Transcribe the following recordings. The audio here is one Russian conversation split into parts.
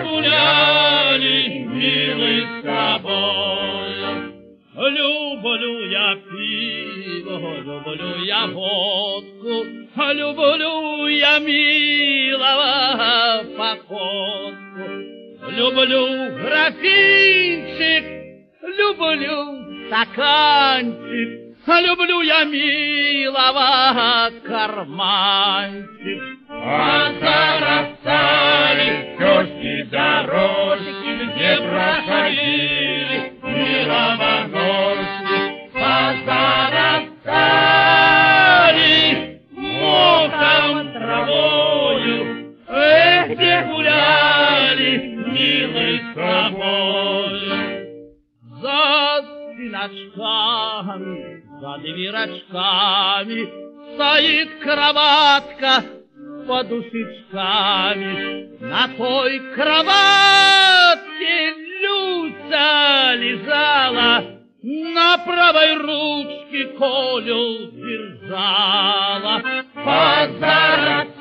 гуляли, милый, с тобой. Люблю я пиво, люблю я водку, люблю я милого походку. Люблю графинчик, люблю стаканчик, Люблю я милого карманчик. А тёшки дорожки, где проходили милого ножки. Позарастали мохом травою, Эх, где гуляли, милый, с тобою. За спиночками за дверочками Стоит кроватка с подушечками. На той кроватке Люся лежала, На правой ручке Колю держала. Позарастали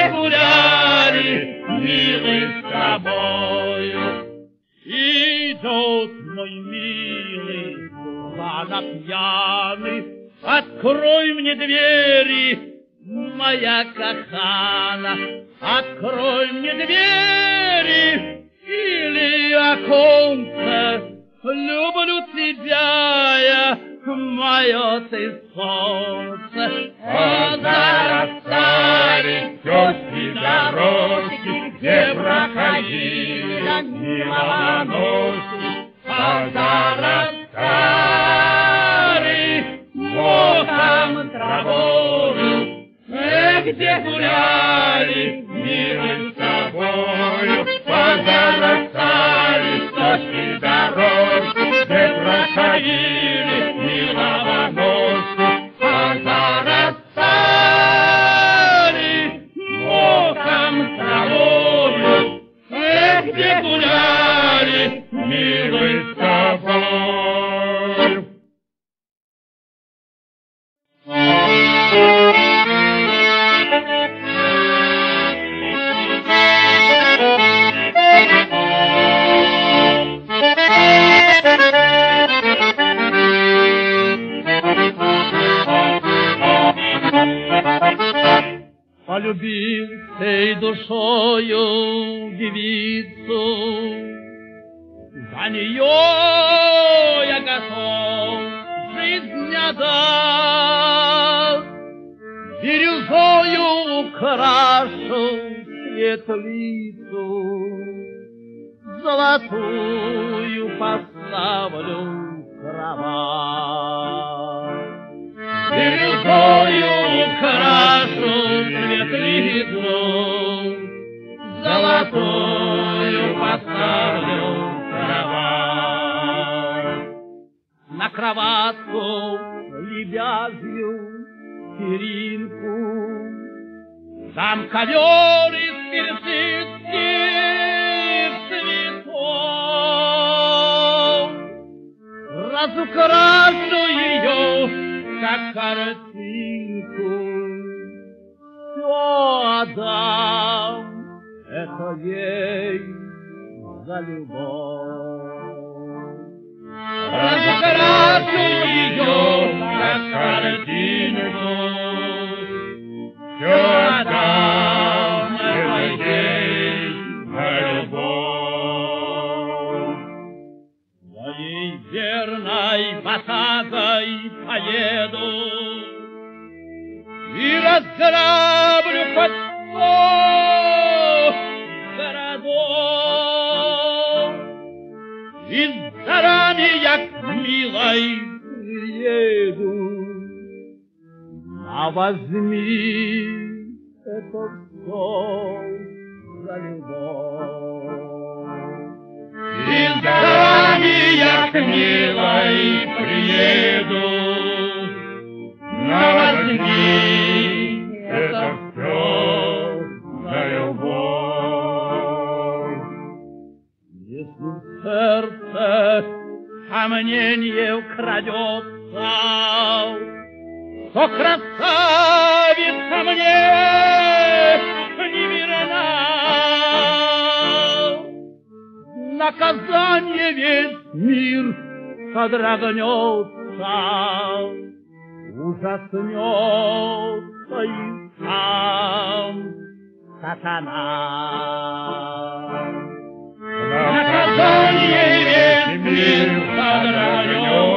Где гуляли, милый, с тобою. Идет мой милый, рано пьяный, Открой мне двери, моя кахана, Открой мне двери или оконца, Люблю тебя я, мое ты солнце. Позарастали тётки дорожки, где проходили милоножки. Позарастали мохом травою, где гуляли гуляли, милый с тобою. полюбил всей душою девицу. За нее я готов жизнь отдать. Бирюзою украшу светлицу, Золотую поставлю кровать. Кроватку лебязью перинку, Там ковер из персидских цветов. Разукрашу ее, как картинку, Все отдам, это ей за любовь. Разукрашу ее, как картинку, Все отдам этой ей за любовь. За ей верной ватагой поеду И разграблю под сто И с дарами я к милой приеду. А возьми это все за любовь. И с дарами я к милой приеду. Сомнение крадется, то красавица мне не верна. Наказание весь мир содрогнется, ужаснется и сам сатана. Наказание весь мир содрогнется,